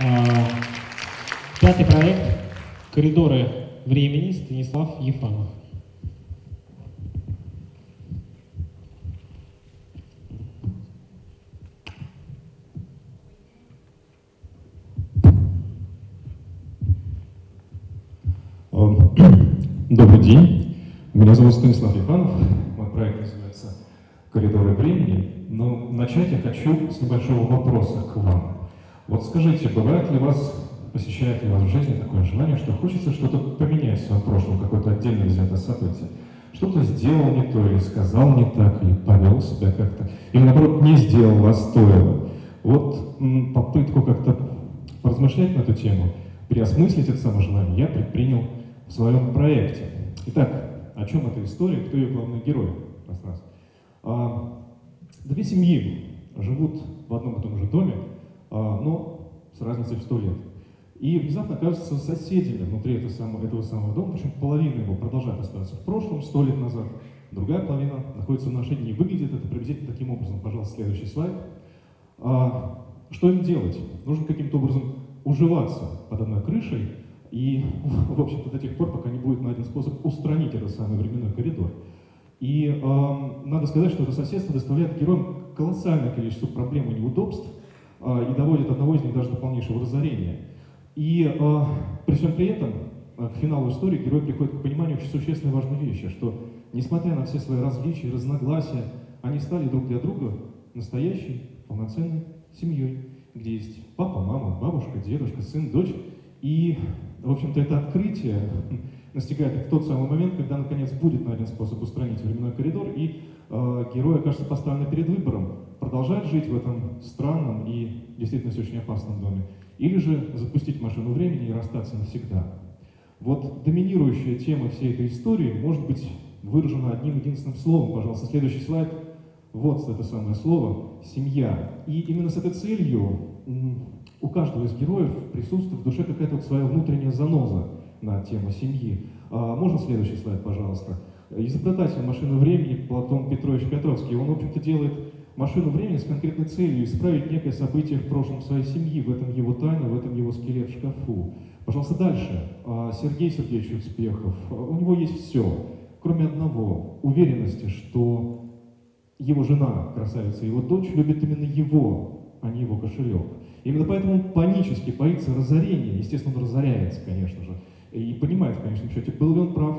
А, пятый проект «Коридоры времени» Станислав Ефанов. Добрый день. Меня зовут Станислав Ефанов. Мой проект называется «Коридоры времени». Но начать я хочу с небольшого вопроса к вам. Вот скажите, бывает ли вас, посещает ли вас в жизни такое желание, что хочется что-то поменять в своем прошлом, какое-то отдельно взятое событие? Что-то сделал не то, или сказал не так, или повел себя как-то, или наоборот не сделал, а стоило. Вот попытку как-то поразмышлять на эту тему, переосмыслить это самое желание я предпринял в своем проекте. Итак, о чем эта история, кто ее главный герой? Раз, раз. А, две семьи живут в одном и том же доме, но с разницей в сто лет. И внезапно оказываются соседями внутри этого самого, этого самого дома, причем половина его продолжает оставаться в прошлом, сто лет назад, другая половина находится в наши дни. Выглядит это приблизительно таким образом. Пожалуйста, следующий слайд. А, что им делать? Нужно каким-то образом уживаться под одной крышей, и, в общем-то, до тех пор, пока не будет найден способ устранить этот самый временной коридор. И э, надо сказать, что это соседство доставляет героям колоссальное количество проблем и неудобств э, и доводит одного из них даже до полнейшего разорения. И э, при всем при этом э, к финалу истории герой приходит к пониманию очень существенной и важной вещи, что несмотря на все свои различия и разногласия, они стали друг для друга настоящей полноценной семьей, где есть папа, мама, бабушка, дедушка, сын, дочь. И в общем-то, это открытие настигает их в тот самый момент, когда наконец будет найден способ устранить временной коридор, и э, герой окажется поставлен перед выбором, продолжать жить в этом странном и действительно очень опасном доме, или же запустить машину времени и расстаться навсегда. Вот доминирующая тема всей этой истории может быть выражена одним единственным словом. Пожалуйста, следующий слайд. Вот это самое слово – семья. И именно с этой целью у каждого из героев присутствует в душе какая-то вот своя внутренняя заноза на тему семьи. А, можно следующий слайд, пожалуйста? Изобретатель машины времени Платон Петрович Петровский, он, в общем-то, делает машину времени с конкретной целью исправить некое событие в прошлом своей семьи, в этом его тайна, в этом его скелет в шкафу. Пожалуйста, дальше. А, Сергей Сергеевич Успехов. У него есть все, кроме одного, уверенности, что его жена, красавица, его дочь любит именно его, а не его кошелек. Именно поэтому он панически боится разорения. Естественно, он разоряется, конечно же. И понимает в конечном счете, был ли он прав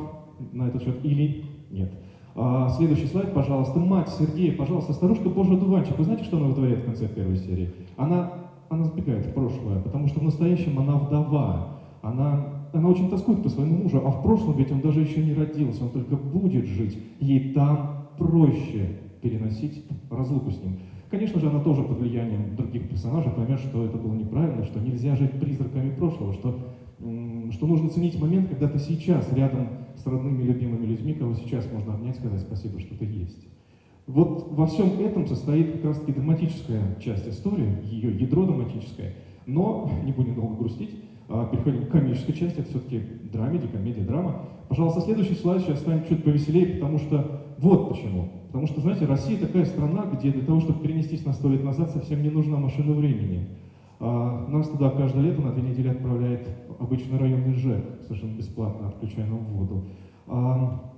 на этот счет или нет. А, следующий слайд, пожалуйста. Мать Сергея, пожалуйста, старушка Божий дуванчик. Вы знаете, что она вытворяет в конце первой серии? Она, она сбегает в прошлое, потому что в настоящем она вдова. Она, она очень тоскует по своему мужу, а в прошлом ведь он даже еще не родился, он только будет жить. Ей там проще переносить разлуку с ним. Конечно же, она тоже под влиянием других персонажей поймет, что это было неправильно, что нельзя жить призраками прошлого, что, что нужно ценить момент, когда ты сейчас рядом с родными, любимыми людьми, кого сейчас можно обнять, сказать спасибо, что ты есть. Вот во всем этом состоит как раз-таки драматическая часть истории, ее ядро драматическое. Но, не будем долго грустить, а переходим к комической части, это все-таки драмеди, комедия, драма. Пожалуйста, следующий слайд сейчас станет чуть повеселее, потому что вот почему. Потому что, знаете, Россия такая страна, где для того, чтобы перенестись на сто лет назад, совсем не нужна машина времени. А нас туда каждое лето на две недели отправляет обычный районный ЖЭК, совершенно бесплатно, отключая нам воду. А,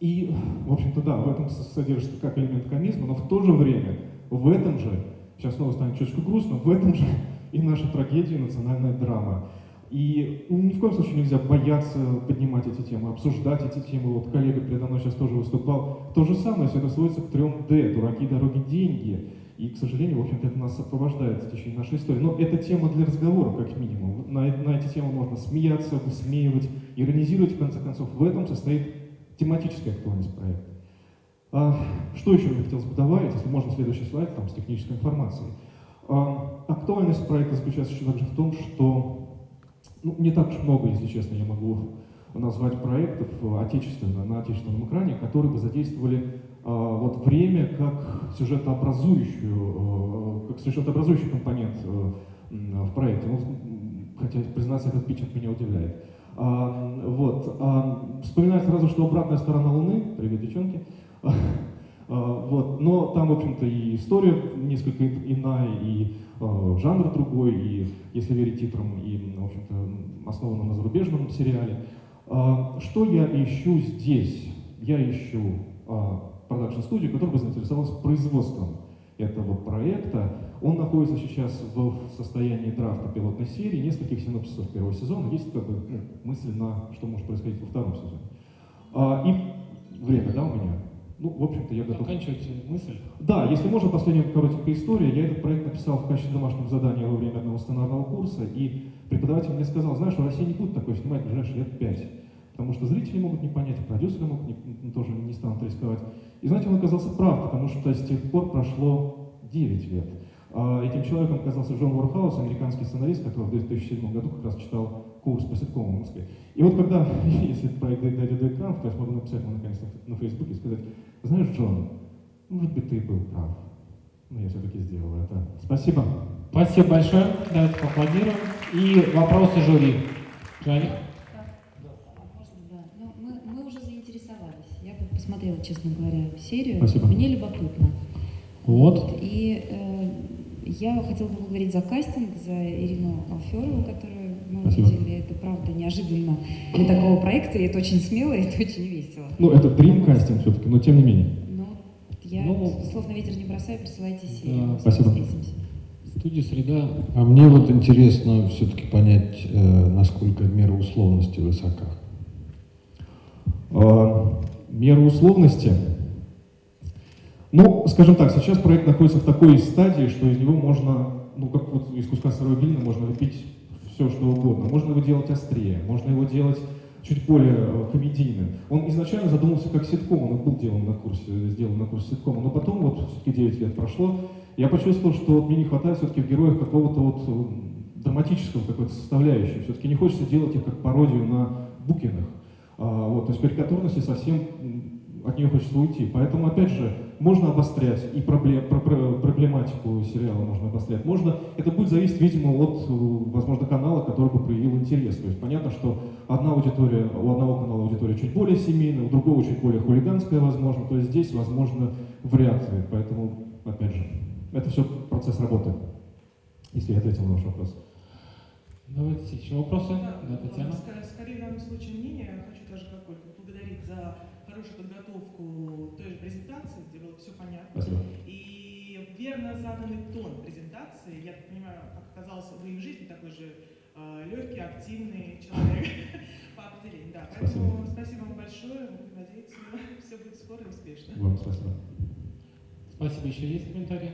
и, в общем-то, да, в этом содержится как элемент комизма, но в то же время, в этом же, сейчас снова станет чуточку грустно, в этом же и наша трагедия, национальная драма. И ни в коем случае нельзя бояться поднимать эти темы, обсуждать эти темы. Вот коллега передо мной сейчас тоже выступал. То же самое, все это сводится к трем «Д» – дураки, дороги, деньги. И, к сожалению, в общем-то, это нас сопровождает в течение нашей истории. Но это тема для разговора, как минимум. На, на эти темы можно смеяться, высмеивать, иронизировать, в конце концов. В этом состоит тематическая актуальность проекта. А, что еще мне хотелось бы добавить, если можно следующий слайд, там, с технической информацией. А, актуальность проекта заключается еще также в том, что ну, не так уж много, если честно, я могу назвать проектов отечественно, на отечественном экране, которые бы задействовали вот время как сюжетообразующую, а, как сюжетообразующий компонент а, в проекте. Ну, хотя, признаться, этот питч меня удивляет. А, вот. А, вспоминаю сразу, что обратная сторона Луны, привет, девчонки, А, Вот. Но там, в общем-то, и история несколько иная, и э, жанр другой, и, если верить титрам, и, в общем-то, основано на зарубежном сериале. А, Что я ищу здесь? Я ищу продакшн-студию, которая бы заинтересовалась производством этого проекта. Он находится сейчас в состоянии драфта пилотной серии, нескольких синопсисов первого сезона. Есть как бы ну, мысль на что может происходить во втором сезоне. А, и время, да, у меня? Ну, в общем-то, я готов. Заканчивайте мысль. Да, если можно, последняя коротенькая история. Я этот проект написал в качестве домашнего задания во время одного сценарного курса, и преподаватель мне сказал, знаешь, в России не будут такое снимать в ближайшие лет пять, потому что зрители могут не понять, продюсеры могут не, тоже не станут рисковать. И знаете, он оказался прав, потому что с тех пор прошло 9 лет. А Этим человеком оказался Джон Уорхаус, американский сценарист, который в 2007 году как раз читал курс по ситкомам Москве. И вот когда, если этот проект дойдет до экранов, то я смогу написать ему наконец на Фейсбуке и сказать, знаешь, Джон, может быть, ты был прав. Но я все-таки сделал это. Спасибо. Спасибо большое. Давайте поаплодируем. И вопросы жюри. Джаник? Можно, да. Ну, мы, мы уже заинтересовались. Я вот посмотрела, честно говоря, серию. Спасибо. Мне любопытно. Вот. И э, я хотела поблагодарить за кастинг, за Ирину Алферову, которую мы Спасибо. увидели. Это правда неожиданно для такого проекта, и это очень смело, и это очень весело. Ну, это дрим-кастинг все-таки, но тем не менее. Но я Ну, слов на ветер не бросаю, присылайте серию. да, спасибо. Встретимся. Студия «Среда». А мне вот интересно все-таки понять, э, насколько мера условности высока. Меры условности. Ну, скажем так, сейчас проект находится в такой стадии, что из него можно, ну, как вот из куска сырой глины можно лепить все, что угодно. Можно его делать острее, можно его делать чуть более э, комедийным. Он изначально задумался как ситком, он был делан на курсе, сделан на курсе ситкома, но потом, вот все-таки 9 лет прошло, я почувствовал, что вот мне не хватает все-таки в героях какого-то вот э, драматического какой-то составляющей. Все-таки не хочется делать их как пародию на Букиных. А, вот, то есть карикатурности совсем от нее хочется уйти. Поэтому, опять же, можно обострять и проблем, про- про- проблематику сериала можно обострять. Можно, это будет зависеть, видимо, от, э, возможно, канала, который бы проявил интерес. То есть понятно, что одна аудитория, у одного канала аудитория чуть более семейная, у другого чуть более хулиганская, возможно. То есть здесь, возможно, вариации. Поэтому, опять же, это все процесс работы. Если я ответил на ваш вопрос. Давайте еще вопросы. Да, Да, Татьяна. ска- Скорее в данном случае мнение. Я хочу даже как Ольга поблагодарить за хорошую подготовку той же презентации, где было все понятно. Спасибо. И верно заданный тон презентации. Я так понимаю, как оказалось, вы в жизни такой же легкий, активный человек по определению. Да, поэтому спасибо вам большое. Надеюсь, все будет скоро и успешно. Вам спасибо. Спасибо. Еще есть комментарии?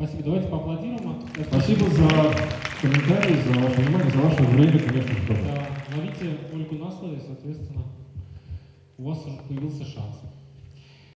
Спасибо. Давайте поаплодируем. Спасибо за комментарии, за ваше внимание, за ваше время, конечно тоже. Да, ловите Ольгу на слове, соответственно, у вас уже появился шанс.